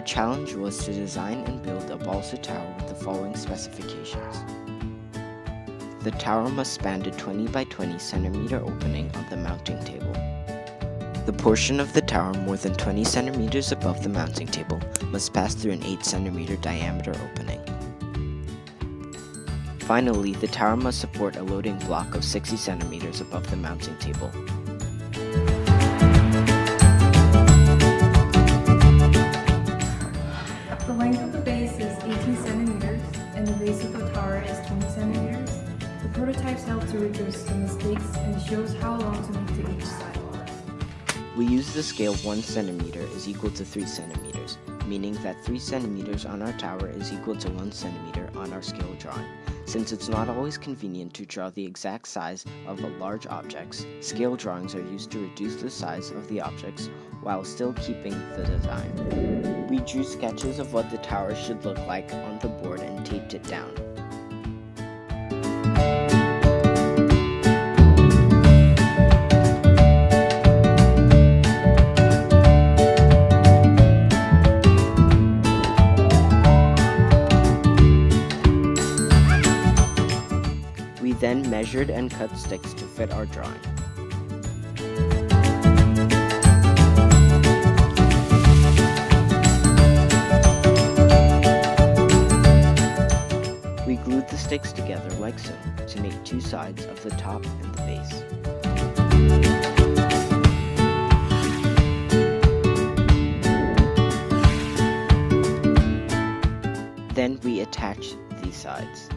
challenge was to design and build a balsa tower with the following specifications. The tower must span a 20 by 20 centimeter opening on the mounting table. The portion of the tower more than 20 centimeters above the mounting table must pass through an 8 centimeter diameter opening. Finally, the tower must support a loading block of 60 centimeters above the mounting table. Base is 18 centimeters and the base of the tower is 20 centimeters. The prototypes help to reduce the mistakes and shows how long to make to each side. We use the scale 1 centimeter is equal to 3 centimeters, meaning that 3 centimeters on our tower is equal to 1 centimeter on our scale drawing. Since it's not always convenient to draw the exact size of large objects, scale drawings are used to reduce the size of the objects while still keeping the design. We drew sketches of what the tower should look like on the board and taped it down. Then measured and cut sticks to fit our drawing. We glued the sticks together like so to make two sides of the top and the base. Then we attach these sides.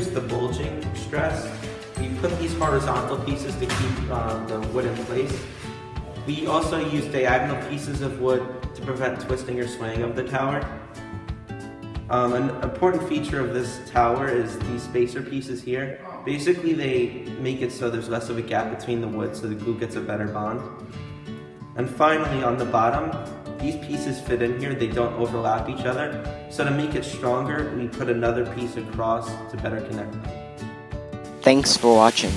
Reduce the bulging stress, we put these horizontal pieces to keep um, the wood in place. We also use diagonal pieces of wood to prevent twisting or swaying of the tower. Um, an important feature of this tower is these spacer pieces here. Basically, they make it so there's less of a gap between the wood so the glue gets a better bond. And finally, on the bottom, these pieces fit in here, they don't overlap each other. So to make it stronger, we put another piece across to better connect them. Thanks for watching.